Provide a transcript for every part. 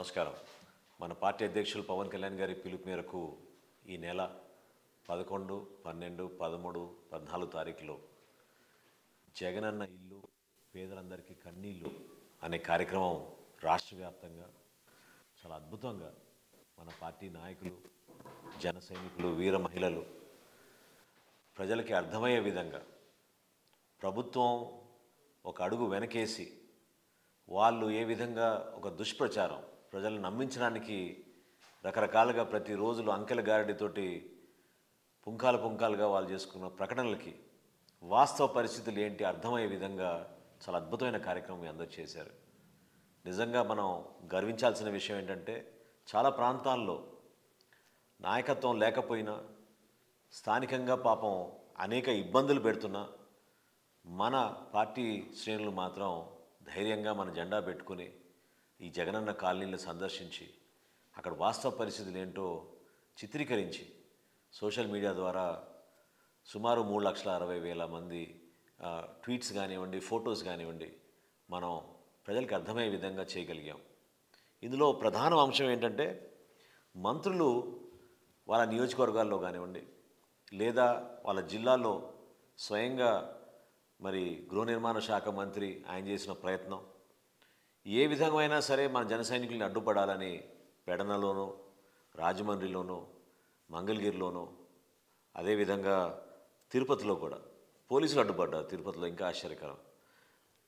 నమస్కారం. మన పార్టీ అధ్యక్షులు పవన్ కళ్యాణ్ గారి పిలుపు మేరకు ఈ నెల పదకొండు పన్నెండు పదమూడు పద్నాలుగు తారీఖులో జగనన్న ఇల్లు పేదలందరికీ కన్నీళ్ళు అనే కార్యక్రమం రాష్ట్ర వ్యాప్తంగా చాలా అద్భుతంగా మన పార్టీ నాయకులు జన సైనికులు వీర మహిళలు ప్రజలకి అర్థమయ్యే విధంగా ప్రభుత్వం ఒక అడుగు వెనకేసి వాళ్ళు ఏ విధంగా ఒక దుష్ప్రచారం ప్రజలను నమ్మించడానికి రకరకాలుగా ప్రతి రోజులు అంకెల గారడితోటి పుంకాలు పుంకాలుగా వాళ్ళు చేసుకున్న ప్రకటనలకి వాస్తవ పరిస్థితులు ఏంటి అర్థమయ్యే విధంగా చాలా అద్భుతమైన కార్యక్రమం మీ అందరూ చేశారు. నిజంగా మనం గర్వించాల్సిన విషయం ఏంటంటే చాలా ప్రాంతాల్లో నాయకత్వం లేకపోయినా స్థానికంగా పాపం అనేక ఇబ్బందులు పెడుతున్నా మన పార్టీ శ్రేణులు మాత్రం ధైర్యంగా మన జెండా పెట్టుకుని ఈ జగనన్న కాలనీలను సందర్శించి అక్కడ వాస్తవ పరిస్థితులు ఏంటో చిత్రీకరించి సోషల్ మీడియా ద్వారా సుమారు మూడు లక్షల అరవై వేల మంది ట్వీట్స్ కానివ్వండి ఫొటోస్ కానివ్వండి మనం ప్రజలకు అర్థమయ్యే విధంగా చేయగలిగాం. ఇందులో ప్రధాన అంశం ఏంటంటే మంత్రులు వాళ్ళ నియోజకవర్గాల్లో కానివ్వండి లేదా వాళ్ళ జిల్లాలో స్వయంగా మరి గృహ నిర్మాణ శాఖ మంత్రి ఆయన చేసిన ప్రయత్నం ఏ విధమైనా సరే మన జన సైనికుల్ని అడ్డుపడాలని పెడనలోనూ రాజమండ్రిలోనూ మంగళగిరిలోనూ అదేవిధంగా తిరుపతిలో కూడా పోలీసులు అడ్డుపడ్డారు తిరుపతిలో ఇంకా ఆశ్చర్యకరం.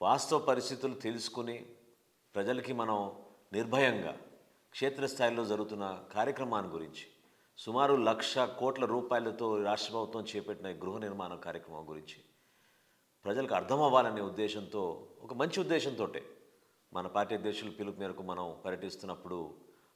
వాస్తవ పరిస్థితులు తెలుసుకుని ప్రజలకి మనం నిర్భయంగా క్షేత్రస్థాయిలో జరుగుతున్న కార్యక్రమాన్ని గురించి సుమారు లక్ష కోట్ల రూపాయలతో రాష్ట్ర ప్రభుత్వం చేపట్టిన గృహ నిర్మాణ కార్యక్రమం గురించి ప్రజలకు అర్థం అవ్వాలనే ఉద్దేశంతో ఒక మంచి ఉద్దేశంతో మన పార్టీ అధ్యక్షుల పిలుపు మేరకు మనం పర్యటిస్తున్నప్పుడు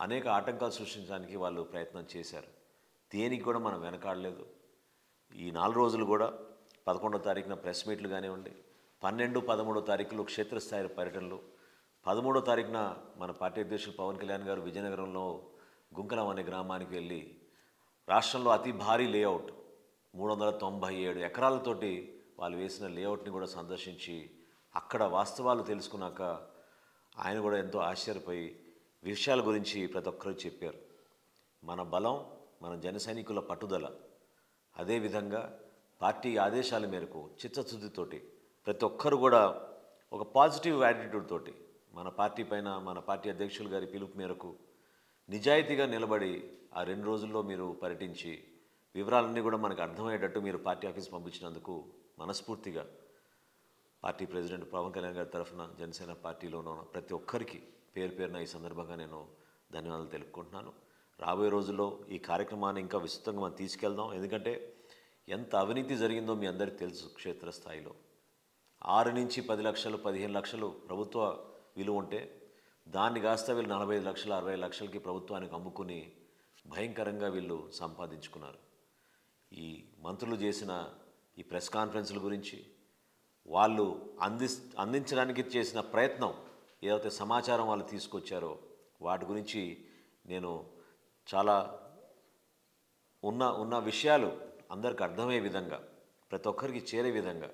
అనేక ఆటంకాలు సృష్టించడానికి వాళ్ళు ప్రయత్నం చేశారు. దేనికి కూడా మనం వెనకాడలేదు. ఈ నాలుగు రోజులు కూడా పదకొండో తారీఖున ప్రెస్ మీట్లు కానివ్వండి పన్నెండు పదమూడో తారీఖులో క్షేత్రస్థాయి పర్యటనలు పదమూడో తారీఖున మన పార్టీ అధ్యక్షులు పవన్ కళ్యాణ్ గారు విజయనగరంలో గుంకలం అనే గ్రామానికి వెళ్ళి రాష్ట్రంలో అతి భారీ లేఅవుట్ మూడు వందల తొంభై ఏడు ఎకరాలతోటి వాళ్ళు వేసిన లేఅవుట్ని కూడా సందర్శించి అక్కడ వాస్తవాలు తెలుసుకున్నాక ఆయన కూడా ఎంతో ఆశ్చర్యపోయి విషయాల గురించి ప్రతి ఒక్కరూ చెప్పారు. మన బలం మన జనసైనికుల పట్టుదల అదేవిధంగా పార్టీ ఆదేశాల మేరకు చిత్తశుద్ధితోటి ప్రతి ఒక్కరు కూడా ఒక పాజిటివ్ యాటిట్యూడ్ తోటి మన పార్టీ పైన మన పార్టీ అధ్యక్షులు గారి పిలుపు మేరకు నిజాయితీగా నిలబడి ఆ రెండు రోజుల్లో మీరు పర్యటించి వివరాలన్నీ కూడా మనకు అర్థమయ్యేటట్టు మీరు పార్టీ ఆఫీస్ పంపించినందుకు మనస్ఫూర్తిగా పార్టీ ప్రెసిడెంట్ పవన్ కళ్యాణ్ గారి తరఫున జనసేన పార్టీలోనూ ఉన్న ప్రతి ఒక్కరికి పేరు పేరున ఈ సందర్భంగా నేను ధన్యవాదాలు తెలుపుకుంటున్నాను. రాబోయే రోజుల్లో ఈ కార్యక్రమాన్ని ఇంకా విస్తృతంగా మనం తీసుకెళ్దాం. ఎందుకంటే ఎంత అవినీతి జరిగిందో మీ అందరికీ తెలుసు క్షేత్రస్థాయిలో. ఆరు నుంచి పది లక్షలు పదిహేను లక్షలు ప్రభుత్వ విలువ ఉంటే దాన్ని కాస్త వీళ్ళు నలభై ఐదు లక్షలు అరవై లక్షలకి ప్రభుత్వానికి అమ్ముకుని భయంకరంగా వీళ్ళు సంపాదించుకున్నారు. ఈ మంత్రులు చేసిన ఈ ప్రెస్ కాన్ఫరెన్స్ల గురించి వాళ్ళు అంది అందించడానికి చేసిన ప్రయత్నం ఏదైతే సమాచారం వాళ్ళు తీసుకొచ్చారో వాటి గురించి నేను చాలా ఉన్న ఉన్న విషయాలు అందరికి అర్థమయ్యే విధంగా ప్రతి ఒక్కరికి చేరే విధంగా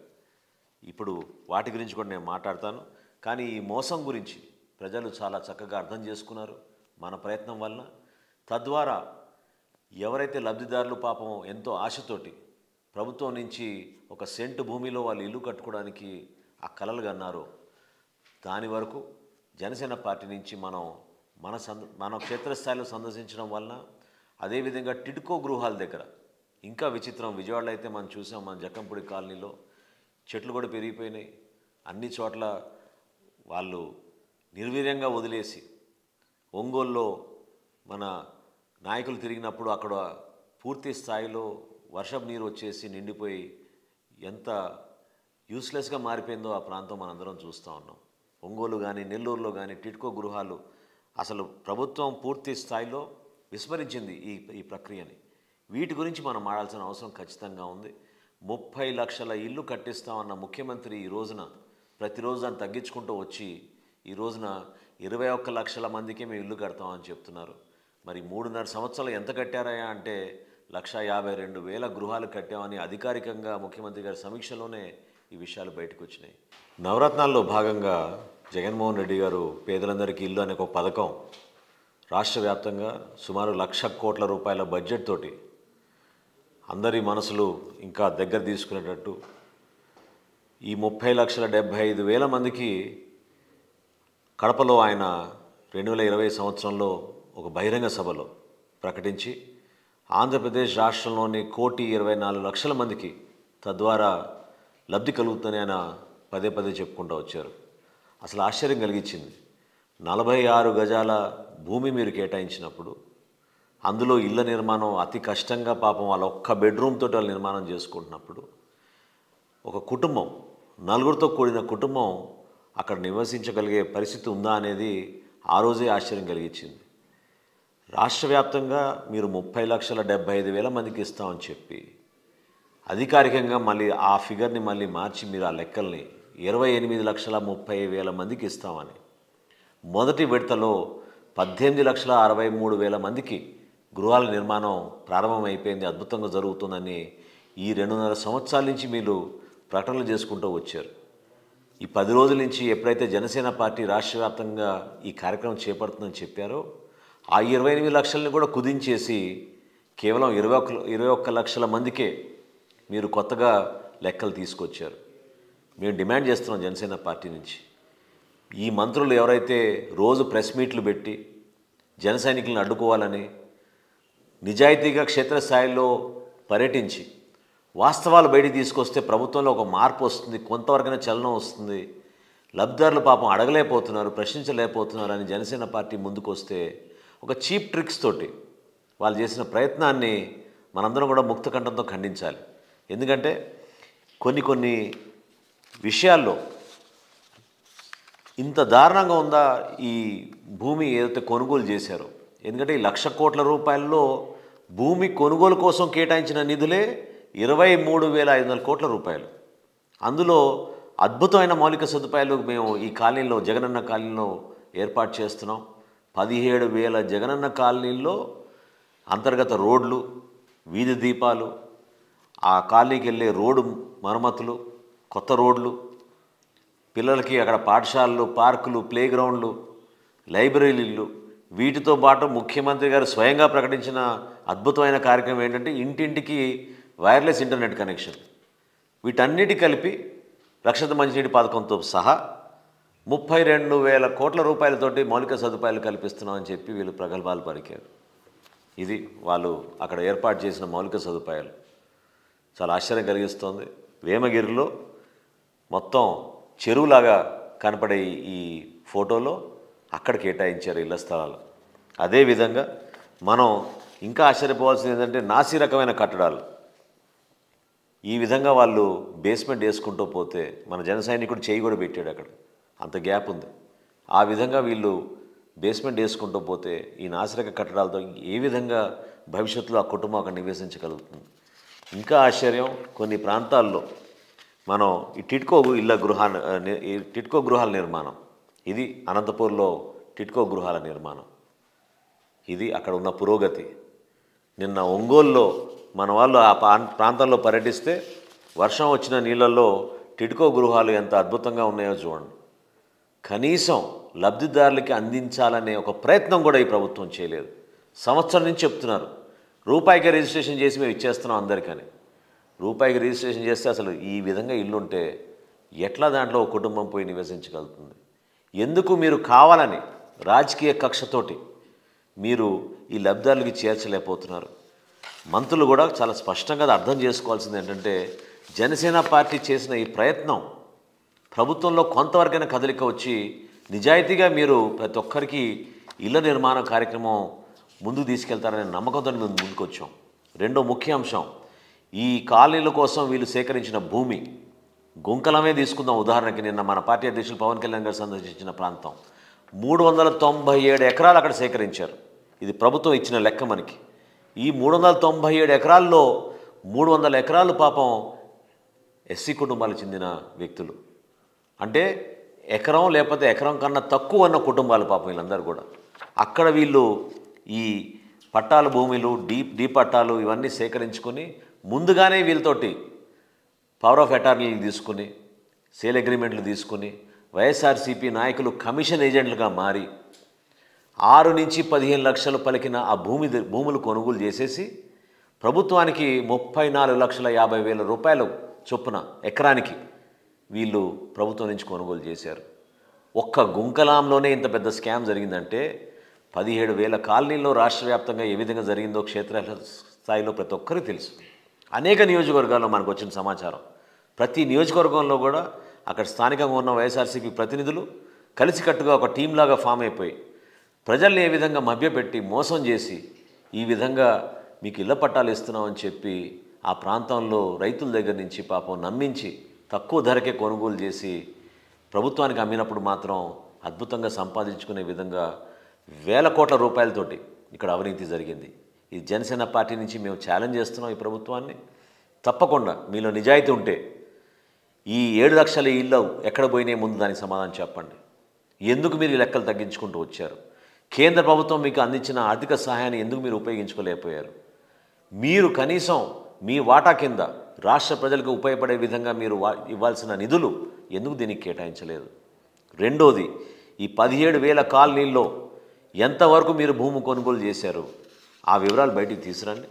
ఇప్పుడు వాటి గురించి కూడా నేను మాట్లాడతాను. కానీ ఈ మోసం గురించి ప్రజలు చాలా చక్కగా అర్థం చేసుకున్నారు మన ప్రయత్నం వలన. తద్వారా ఎవరైతే లబ్ధిదారులు పాపం ఎంతో ఆశతోటి ప్రభుత్వం నుంచి ఒక సెంటు భూమిలో వాళ్ళు ఇల్లు కట్టుకోవడానికి ఆ కలలు కన్నారో. దాని వరకు జనసేన పార్టీ నుంచి మనం మన సంద మన క్షేత్రస్థాయిలో సందర్శించడం వలన అదేవిధంగా టిడ్కో గృహాల దగ్గర ఇంకా విచిత్రం విజయవాడలో అయితే మనం చూసాం మన జక్కంపూడి కాలనీలో చెట్లు కూడా పెరిగిపోయినాయి. అన్ని చోట్ల వాళ్ళు నిర్వీర్యంగా వదిలేసి ఒంగోలులో మన నాయకులు తిరిగినప్పుడు అక్కడ పూర్తి స్థాయిలో వర్షపు నీరు వచ్చేసి నిండిపోయి ఎంత యూస్లెస్గా మారిపోయిందో ఆ ప్రాంతం మనందరం చూస్తూ ఉన్నాం. ఒంగోలు కానీ నెల్లూరులో కానీ టిట్కో గృహాలు అసలు ప్రభుత్వం పూర్తి స్థాయిలో విస్మరించింది ఈ ఈ ప్రక్రియని. వీటి గురించి మనం మాడాల్సిన అవసరం ఖచ్చితంగా ఉంది. ముప్పై లక్షల ఇల్లు కట్టిస్తామన్న ముఖ్యమంత్రి ఈ రోజున ప్రతిరోజు దాన్ని తగ్గించుకుంటూ వచ్చి ఈ రోజున ఇరవై ఒక్క లక్షల మందికే మేము ఇల్లు కడతామని చెప్తున్నారు. మరి మూడున్నర సంవత్సరాలు ఎంత కట్టారా అంటే లక్ష యాభై రెండు వేల గృహాలు కట్టామని అధికారికంగా ముఖ్యమంత్రి గారి సమీక్షలోనే ఈ విషయాలు బయటకు వచ్చినాయి నవరత్నాల్లో భాగంగా జగన్మోహన్ రెడ్డి గారు పేదలందరికీ ఇల్లు అనే ఒక పథకం రాష్ట్ర వ్యాప్తంగా సుమారు లక్ష కోట్ల రూపాయల బడ్జెట్ తోటి అందరి మనసులు ఇంకా దగ్గర తీసుకునేటట్టు ఈ ముప్పై లక్షల డెబ్భై ఐదు వేల మందికి కడపలో ఆయన రెండు వేల ఇరవై సంవత్సరంలో ఒక బహిరంగ సభలో ప్రకటించి ఆంధ్రప్రదేశ్ రాష్ట్రంలోని కోటి ఇరవై నాలుగు లక్షల మందికి తద్వారా లబ్ధి కలుగుతుందని ఆయన పదే పదే చెప్పుకుంటూ వచ్చారు. అసలు ఆశ్చర్యం కలిగించింది. నలభై ఆరు గజాల భూమి మీరు కేటాయించినప్పుడు అందులో ఇళ్ళ నిర్మాణం అతి కష్టంగా పాపం వాళ్ళ ఒక్క బెడ్రూమ్తో వాళ్ళు నిర్మాణం చేసుకుంటున్నప్పుడు ఒక కుటుంబం నలుగురితో కూడిన కుటుంబం అక్కడ నివసించగలిగే పరిస్థితి ఉందా అనేది ఆ రోజే ఆశ్చర్యం కలిగించింది. రాష్ట్ర వ్యాప్తంగా మీరు ముప్పై లక్షల డెబ్బై ఐదు వేల మందికి ఇస్తామని చెప్పి అధికారికంగా మళ్ళీ ఆ ఫిగర్ని మళ్ళీ మార్చి మీరు ఆ లెక్కల్ని ఇరవై ఎనిమిది లక్షల ముప్పై వేల మందికి ఇస్తామని. మొదటి విడతలో పద్దెనిమిది లక్షల అరవై మూడు వేల మందికి గృహాల నిర్మాణం ప్రారంభమైపోయింది అద్భుతంగా జరుగుతుందని ఈ రెండున్నర సంవత్సరాల నుంచి మీరు ప్రకటనలు చేసుకుంటూ వచ్చారు. ఈ పది రోజుల నుంచి ఎప్పుడైతే జనసేన పార్టీ రాష్ట్ర వ్యాప్తంగా ఈ కార్యక్రమం చేపడుతుందని చెప్పారో ఆ ఇరవై ఎనిమిది లక్షల్ని కూడా కుదించేసి కేవలం ఇరవై ఒక్క ఇరవై ఒక్క లక్షల మందికే మీరు కొత్తగా లెక్కలు తీసుకొచ్చారు. మేము డిమాండ్ చేస్తున్నాం జనసేన పార్టీ నుంచి. ఈ మంత్రులు ఎవరైతే రోజు ప్రెస్ మీట్లు పెట్టి జన సైనికులను అడ్డుకోవాలని నిజాయితీగా క్షేత్రస్థాయిలో పర్యటించి వాస్తవాలు బయటికి తీసుకొస్తే ప్రభుత్వంలో ఒక మార్పు వస్తుంది కొంతవరకైనా చలనం వస్తుంది లబ్ధిదారులు పాపం అడగలేకపోతున్నారు ప్రశ్నించలేకపోతున్నారు అని జనసేన పార్టీ ముందుకొస్తే ఒక చీప్ ట్రిక్స్ తోటి వాళ్ళు చేసిన ప్రయత్నాన్ని మనందరం కూడా ముక్తకంఠంతో ఖండించాలి. ఎందుకంటే కొన్ని కొన్ని విషయాల్లో ఇంత దారుణంగా ఉందా ఈ భూమి ఏదైతే కొనుగోలు చేశారో? ఎందుకంటే ఈ లక్ష కోట్ల రూపాయల్లో భూమి కొనుగోలు కోసం కేటాయించిన నిధులే ఇరవై మూడు వేల ఐదు వందల కోట్ల రూపాయలు. అందులో అద్భుతమైన మౌలిక సదుపాయాలు మేము ఈ కాలనీలో జగనన్న కాలనీలో ఏర్పాటు చేస్తున్నాం. పదిహేడు వేల జగనన్న కాలనీల్లో అంతర్గత రోడ్లు వీధి దీపాలు ఆ కాలనీకి వెళ్ళే రోడ్డు మరమ్మతులు కొత్త రోడ్లు పిల్లలకి అక్కడ పాఠశాలలు పార్కులు ప్లే గ్రౌండ్లు లైబ్రరీలు వీటితో పాటు ముఖ్యమంత్రి గారు స్వయంగా ప్రకటించిన అద్భుతమైన కార్యక్రమం ఏంటంటే ఇంటింటికి వైర్లెస్ ఇంటర్నెట్ కనెక్షన్. వీటన్నిటి కలిపి రక్షిత మంచినీటి పథకంతో సహా ముప్పై రెండు వేల కోట్ల రూపాయలతోటి మౌలిక సదుపాయాలు కల్పిస్తున్నామని చెప్పి వీళ్ళు ప్రగల్భాలు పలికారు. ఇది వాళ్ళు అక్కడ ఏర్పాటు చేసిన మౌలిక సదుపాయాలు. చాలా ఆశ్చర్యం కలిగిస్తోంది. వేమగిరిలో మొత్తం చెరువులాగా కనపడే ఈ ఫోటోలో అక్కడ కేటాయించారు ఇళ్ళ స్థలాలు. అదేవిధంగా మనం ఇంకా ఆశ్చర్యపోవాల్సింది ఏంటంటే నాసి రకమైన కట్టడాలు. ఈ విధంగా వాళ్ళు బేస్మెంట్ వేసుకుంటూ పోతే మన జన సైనికుడు చేయి కూడా పెట్టాడు అక్కడ. అంత గ్యాప్ ఉంది. ఆ విధంగా వీళ్ళు బేస్మెంట్ వేసుకుంటూ పోతే ఈ నాసిరక కట్టడాలతో ఏ విధంగా భవిష్యత్తులో ఆ కుటుంబం అక్కడ నివసించగలుగుతుంది? ఇంకా ఆశ్చర్యం కొన్ని ప్రాంతాల్లో మనం ఈ టిట్కో ఇళ్ళ గృహ ఈ టిట్కో గృహాల నిర్మాణం. ఇది అనంతపూర్లో టిట్కో గృహాల నిర్మాణం. ఇది అక్కడ ఉన్న పురోగతి. నిన్న ఒంగోలులో మన వాళ్ళు ఆ ప్రాంతంలో పర్యటిస్తే వర్షం వచ్చిన నీళ్ళల్లో టిట్కో గృహాలు ఎంత అద్భుతంగా ఉన్నాయో చూడండి. కనీసం లబ్ధిదారులకి అందించాలనే ఒక ప్రయత్నం కూడా ఈ ప్రభుత్వం చేయలేదు. సంవత్సరం నుంచి చెప్తున్నారు. రూపాయికి రిజిస్ట్రేషన్ చేసి మేము ఇచ్చేస్తున్నాం అందరికని. రూపాయికి రిజిస్ట్రేషన్ చేస్తే అసలు ఈ విధంగా ఇల్లు ఉంటే ఎట్లా దాంట్లో ఒక కుటుంబం పోయి నివసించగలుగుతుంది? ఎందుకు మీరు కావాలని రాజకీయ కక్షతోటి మీరు ఈ లబ్ధాలకి చేర్చలేకపోతున్నారు? మంత్రులు కూడా చాలా స్పష్టంగా అర్థం చేసుకోవాల్సింది ఏంటంటే జనసేన పార్టీ చేసిన ఈ ప్రయత్నం ప్రభుత్వంలో కొంతవరకైనా కదలిక వచ్చి నిజాయితీగా మీరు ప్రతి ఒక్కరికి ఇళ్ళ నిర్మాణ కార్యక్రమం ముందుకు తీసుకెళ్తారనే నమ్మకంతో మేము ముందుకు వచ్చాం రెండో ముఖ్య అంశం ఈ కాలనీల కోసం వీళ్ళు సేకరించిన భూమి గుంకలమే తీసుకుందాం ఉదాహరణకి నిన్న మన పార్టీ అధ్యక్షులు పవన్ కళ్యాణ్ గారు సందర్శించిన ప్రాంతం. మూడు వందల తొంభై ఏడు ఎకరాలు అక్కడ సేకరించారు. ఇది ప్రభుత్వం ఇచ్చిన లెక్క మనకి. ఈ మూడు వందల తొంభై ఏడు ఎకరాల్లో మూడు వందల ఎకరాలు పాపం ఎస్సీ కుటుంబాలకు చెందిన వ్యక్తులు. అంటే ఎకరం లేకపోతే ఎకరం కన్నా తక్కువ ఉన్న కుటుంబాలు పాపం వీళ్ళందరూ కూడా. అక్కడ వీళ్ళు ఈ పట్టాల భూములు డీ డీ పట్టాలు ఇవన్నీ సేకరించుకొని ముందుగానే వీళ్ళతోటి పవర్ ఆఫ్ అటార్నీలు తీసుకుని సేల్ అగ్రిమెంట్లు తీసుకుని వైఎస్ఆర్సీపీ నాయకులు కమిషన్ ఏజెంట్లుగా మారి ఆరు నుంచి పదిహేను లక్షలు పలికిన ఆ భూమి భూములు కొనుగోలు చేసేసి ప్రభుత్వానికి ముప్పై నాలుగు లక్షల యాభై వేల రూపాయలు చొప్పున ఎకరానికి వీళ్ళు ప్రభుత్వం నుంచి కొనుగోలు చేశారు. ఒక్క గుంకలాంలోనే ఇంత పెద్ద స్కామ్ జరిగిందంటే పదిహేడు వేల కాలనీల్లో రాష్ట్ర వ్యాప్తంగా ఏ విధంగా జరిగిందో క్షేత్ర స్థాయిలో ప్రతి ఒక్కరికి తెలుసు. అనేక నియోజకవర్గాల్లో మనకు వచ్చిన సమాచారం. ప్రతి నియోజకవర్గంలో కూడా అక్కడ స్థానికంగా ఉన్న వైఎస్ఆర్సీపీ ప్రతినిధులు కలిసికట్టుగా ఒక టీంలాగా ఫామ్ అయిపోయి ప్రజల్ని ఏ విధంగా మభ్యపెట్టి మోసం చేసి ఈ విధంగా మీకు ఇళ్ళ పట్టాలు ఇస్తున్నామని చెప్పి ఆ ప్రాంతంలో రైతుల దగ్గర నుంచి పాపం నమ్మించి తక్కువ ధరకే కొనుగోలు చేసి ప్రభుత్వానికి అమ్మినప్పుడు మాత్రం అద్భుతంగా సంపాదించుకునే విధంగా వేల కోట్ల రూపాయలతోటి ఇక్కడ అవినీతి జరిగింది. ఈ జనసేన పార్టీ నుంచి మేము ఛాలెంజ్ చేస్తున్నాం ఈ ప్రభుత్వాన్ని. తప్పకుండా మీలో నిజాయితీ ఉంటే ఈ ఏడు లక్షల ఇళ్ళు ఎక్కడ పోయినాయి ముందు దానికి సమాధానం చెప్పండి. ఎందుకు మీరు ఈ లెక్కలు తగ్గించుకుంటూ వచ్చారు? కేంద్ర ప్రభుత్వం మీకు అందించిన ఆర్థిక సహాయాన్ని ఎందుకు మీరు ఉపయోగించుకోలేకపోయారు? మీరు కనీసం మీ వాటా కింద రాష్ట్ర ప్రజలకు ఉపయోగపడే విధంగా మీరు వా- ఇవ్వాల్సిన నిధులు ఎందుకు దీనికి కేటాయించలేదు? రెండోది ఈ పదిహేడు వేల కాలనీల్లో ఎంతవరకు మీరు భూమి కొనుగోలు చేశారు? ఆ వివరాలు బయటికి తీసురండి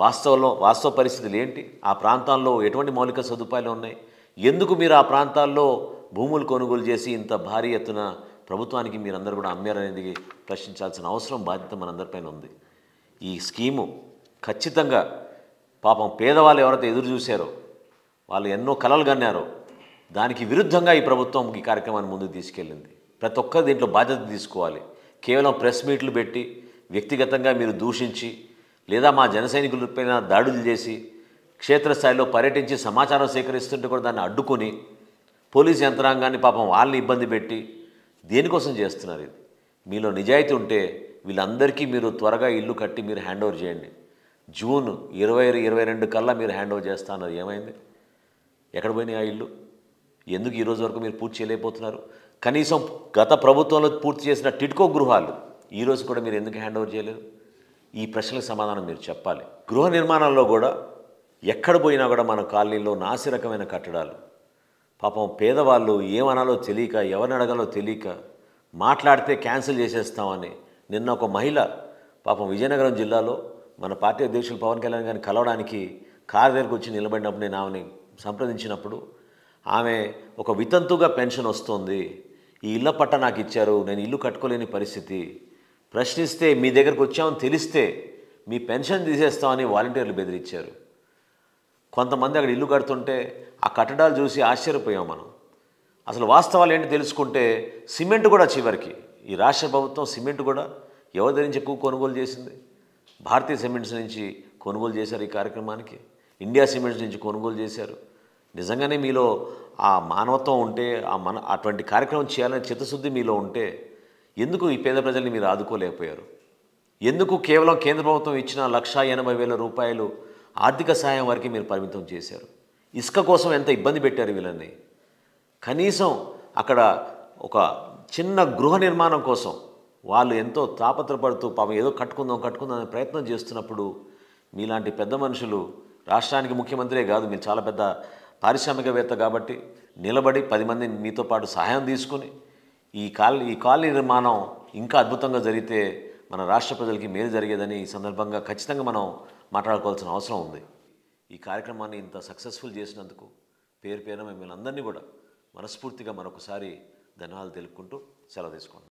వాస్తవంలో వాస్తవ పరిస్థితులు ఏంటి? ఆ ప్రాంతాల్లో ఎటువంటి మౌలిక సదుపాయాలు ఉన్నాయి? ఎందుకు మీరు ఆ ప్రాంతాల్లో భూములు కొనుగోలు చేసి ఇంత భారీ ఎత్తున ప్రభుత్వానికి మీరందరూ కూడా అమ్మారనేది ప్రశ్నించాల్సిన అవసరం బాధ్యత మనందరిపైన ఉంది. ఈ స్కీము ఖచ్చితంగా పాపం పేదవాళ్ళు ఎవరైతే ఎదురు చూశారో వాళ్ళు ఎన్నో కలలు కన్నారో. దానికి విరుద్ధంగా ఈ ప్రభుత్వం ఈ కార్యక్రమాన్ని ముందుకు తీసుకెళ్ళింది. ప్రతి ఒక్కరు దీంట్లో బాధ్యత తీసుకోవాలి. కేవలం ప్రెస్ మీట్లు పెట్టి వ్యక్తిగతంగా మీరు దూషించి లేదా మా జన సైనికులపైన దాడులు చేసి క్షేత్రస్థాయిలో పర్యటించి సమాచారం సేకరిస్తుంటే కూడా దాన్ని అడ్డుకొని పోలీస్ యంత్రాంగాన్ని పాపం వాళ్ళని ఇబ్బంది పెట్టి దేనికోసం చేస్తున్నారు ఇది? మీలో నిజాయితీ ఉంటే వీళ్ళందరికీ మీరు త్వరగా ఇల్లు కట్టి మీరు హ్యాండ్ ఓవర్ చేయండి. జూన్ ఇరవై ఇరవై రెండు కల్లా మీరు హ్యాండ్ ఓవర్ చేస్తా అన్నారు. ఏమైంది? ఎక్కడ పోయినాయి ఆ ఇల్లు? ఎందుకు ఈరోజు వరకు మీరు పూర్తి చేయలేకపోతున్నారు? కనీసం గత ప్రభుత్వంలో పూర్తి చేసిన టిడ్కో గృహాలు ఈరోజు కూడా మీరు ఎందుకు హ్యాండ్ ఓవర్ చేయలేదు? ఈ ప్రశ్నలకు సమాధానం మీరు చెప్పాలి. గృహ నిర్మాణంలో కూడా ఎక్కడ పోయినా కూడా మన కాలనీలో నాసిరకమైన కట్టడాలు. పాపం పేదవాళ్ళు ఏమనాలో తెలియక ఎవరిని అడగాలో తెలియక మాట్లాడితే క్యాన్సిల్ చేసేస్తామని నిన్న ఒక మహిళ పాపం విజయనగరం జిల్లాలో మన పార్టీ అధ్యక్షులు పవన్ కళ్యాణ్ గారిని కలవడానికి కారు దగ్గరకు వచ్చి నిలబడినప్పుడు నేను ఆమెని సంప్రదించినప్పుడు ఆమె ఒక వితంతుగా పెన్షన్ వస్తుంది. ఈ ఇళ్ళ పట్ట నాకు ఇచ్చారు. నేను ఇల్లు కట్టుకోలేని పరిస్థితి. ప్రశ్నిస్తే మీ దగ్గరకు వచ్చామని తెలిస్తే మీ పెన్షన్ తీసేస్తామని వాలంటీర్లు బెదిరించారు. కొంతమంది అక్కడ ఇల్లు కడుతుంటే ఆ కట్టడాలు చూసి ఆశ్చర్యపోయాం మనం. అసలు వాస్తవాలు ఏంటి తెలుసుకుంటే సిమెంట్ కూడా చివరికి. ఈ రాష్ట్ర ప్రభుత్వం సిమెంట్ కూడా ఎవరి దగ్గర నుంచి ఎక్కువ కొనుగోలు చేసింది? భారతీయ సిమెంట్స్ నుంచి కొనుగోలు చేశారు ఈ కార్యక్రమానికి. ఇండియా సిమెంట్స్ నుంచి కొనుగోలు చేశారు. నిజంగానే మీలో ఆ మానవత్వం ఉంటే ఆ మన అటువంటి కార్యక్రమం చేయాలనే చిత్తశుద్ధి మీలో ఉంటే ఎందుకు ఈ పేద ప్రజల్ని మీరు ఆదుకోలేకపోయారు? ఎందుకు కేవలం కేంద్ర ప్రభుత్వం ఇచ్చిన లక్ష ఎనభై వేల రూపాయలు ఆర్థిక సహాయం వరకు మీరు పరిమితం చేశారు? ఇసుక కోసం ఎంత ఇబ్బంది పెట్టారు వీళ్ళని? కనీసం అక్కడ ఒక చిన్న గృహ నిర్మాణం కోసం వాళ్ళు ఎంతో తాపత్రపడుతూ పాపం ఏదో కట్టుకుందాం కట్టుకుందాం అనే ప్రయత్నం చేస్తున్నప్పుడు మీలాంటి పెద్ద మనుషులు రాష్ట్రానికి ముఖ్యమంత్రే కాదు మీరు చాలా పెద్ద పారిశ్రామికవేత్త కాబట్టి నిలబడి పది మంది మీతో పాటు సహాయం తీసుకుని ఈ కాలనీ ఈ కాలనీ నిర్మాణం ఇంకా అద్భుతంగా జరిగితే మన రాష్ట్ర ప్రజలకి మేలు జరిగేదని ఈ సందర్భంగా ఖచ్చితంగా మనం మాట్లాడుకోవాల్సిన అవసరం ఉంది. ఈ కార్యక్రమాన్ని ఇంత సక్సెస్ఫుల్ చేసినందుకు పేరు పేరున మిమ్మల్ని అందరినీ కూడా మనస్ఫూర్తిగా మరొకసారి ధన్యవాదాలు తెలుపుకుంటూ సెలవు తీసుకుంటాం